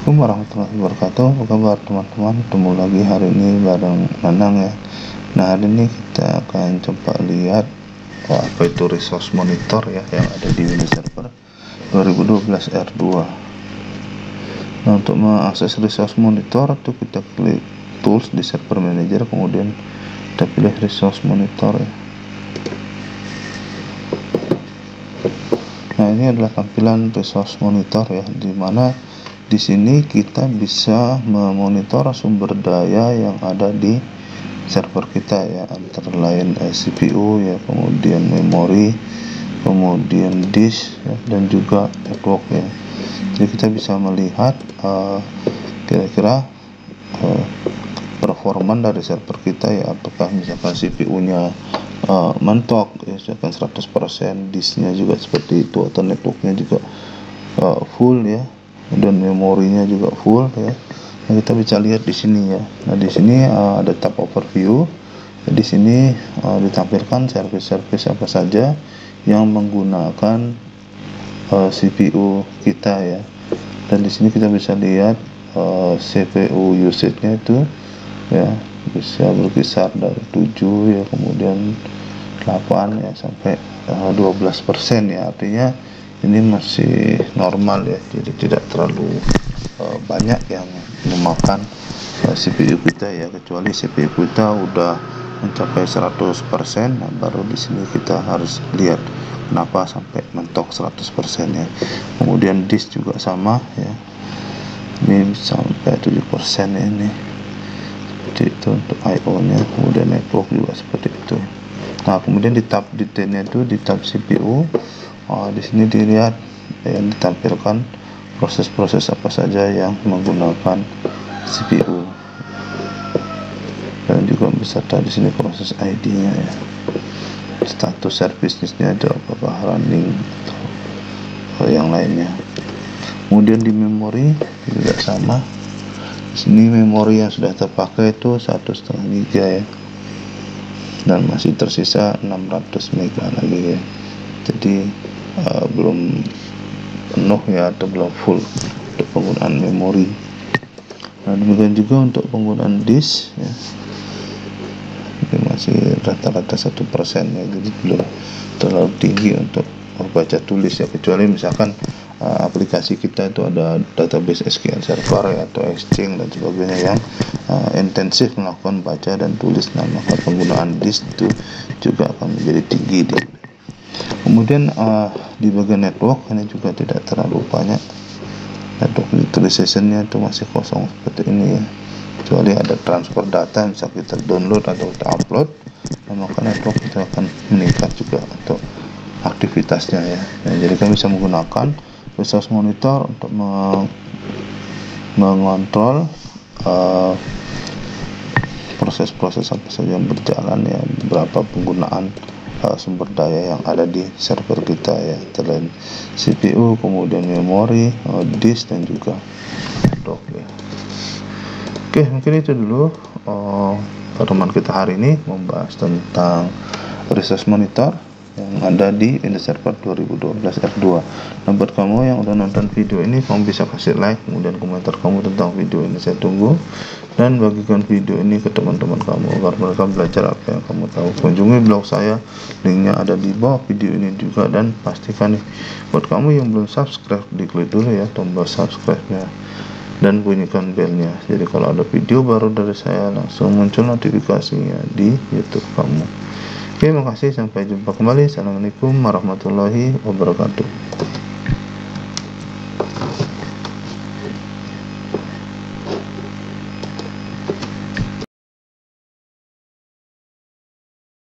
Assalamualaikum warahmatullahi wabarakatuh. Apa kabar teman-teman? Ketemu lagi hari ini bareng Nanang ya. Nah hari ini kita akan coba lihat Apa itu resource monitor ya Yang ada di Windows Server 2012 R2 Nah untuk mengakses resource monitor itu kita klik tools di server manager kemudian kita pilih resource monitor ya. Nah ini adalah tampilan resource monitor ya di mana di sini kita bisa memonitor sumber daya yang ada di server kita ya antara lain eh, CPU ya kemudian memori kemudian disk ya, dan juga network ya. Jadi kita bisa melihat eh, kira-kira uh, uh, performa dari server kita ya apakah misalkan CPU nya uh, mentok ya misalkan 100% disknya juga seperti itu atau networknya juga uh, full ya dan memorinya juga full ya. Nah, kita bisa lihat di sini ya. Nah di sini uh, ada tab overview. Di sini uh, ditampilkan service-service apa saja yang menggunakan uh, CPU kita ya. Dan di sini kita bisa lihat uh, CPU usage-nya itu ya bisa berkisar dari 7 ya kemudian 8 ya sampai uh, 12% ya. Artinya ini masih normal ya jadi tidak terlalu uh, banyak yang memakan uh, eh, CPU kita ya. Kecuali CPU kita udah mencapai 100% nah baru di sini kita harus lihat kenapa sampai mentok 100% ya. Kemudian disk juga sama ya. Ini sampai 7% ya ini. Seperti itu untuk IO nya kemudian network juga seperti itu. Nah kemudian di tab detailnya itu di tab CPU oh, di sini dilihat yang ditampilkan proses-proses apa saja yang menggunakan CPU dan juga beserta di sini proses ID-nya ya. Status servisnya ada apakah running atau yang lainnya. Kemudian di memori juga sama. Di sini memori yang sudah terpakai itu satu setengah giga ya. Dan masih tersisa 600 mega lagi ya. Jadi uh, belum penuh ya atau belum full untuk penggunaan memori. Nah demikian juga untuk penggunaan disk ya. Ini masih rata-rata satu persen ya jadi belum terlalu tinggi untuk membaca tulis ya. Kecuali misalkan uh, aplikasi kita itu ada database SQL Server ya, atau Exchange dan sebagainya yang uh, intensif melakukan baca dan tulis. Nah maka penggunaan disk itu juga akan menjadi tinggi di kemudian uh, di bagian network ini juga tidak terlalu banyak. Network utilizationnya itu masih kosong seperti ini. Ya kecuali ada transfer data yang bisa kita download atau kita upload. Nah, maka network itu akan meningkat juga untuk aktivitasnya ya. Nah, jadi kami bisa menggunakan resource monitor untuk mengontrol uh, proses-proses apa saja yang berjalan ya. Berapa penggunaan uh, sumber daya yang ada di server kita ya. Selain CPU kemudian memori uh, disk dan juga dock ya. Oke mungkin itu dulu uh, pertemuan kita hari ini membahas tentang resource monitor yang ada di Server 2012 R2 nah buat kamu yang udah nonton video ini kamu bisa kasih like kemudian komentar kamu tentang video ini. Saya tunggu. Dan bagikan video ini ke teman-teman kamu agar mereka belajar apa yang kamu tahu. Kunjungi blog saya linknya ada di bawah video ini juga. Dan pastikan nih buat kamu yang belum subscribe diklik dulu ya tombol subscribe nya dan bunyikan belnya jadi kalau ada video baru dari saya langsung muncul notifikasinya di youtube kamu Oke, makasih. Sampai jumpa kembali. Assalamualaikum warahmatullahi wabarakatuh.